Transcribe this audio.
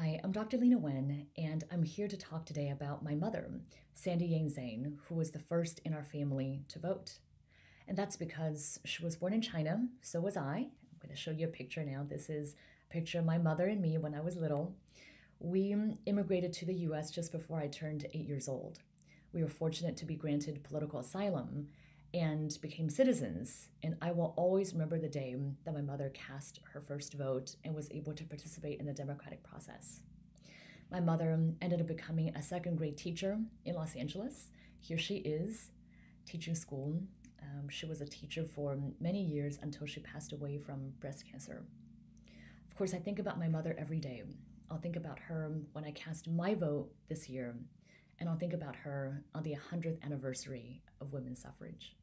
Hi, I'm Dr. Leana Wen, and I'm here to talk today about my mother, Sandy Yang Zhang, who was the first in our family to vote. And that's because she was born in China, so was I. I'm going to show you a picture now. This is a picture of my mother and me when I was little. We immigrated to the US just before I turned eight years old. We were fortunate to be granted political asylum and became citizens. And I will always remember the day that my mother cast her first vote and was able to participate in the democratic process. My mother ended up becoming a second grade teacher in Los Angeles. Here she is, teaching school. Um, she was a teacher for many years until she passed away from breast cancer. Of course, I think about my mother every day. I'll think about her when I cast my vote this year, and I'll think about her on the 100th anniversary of women's suffrage.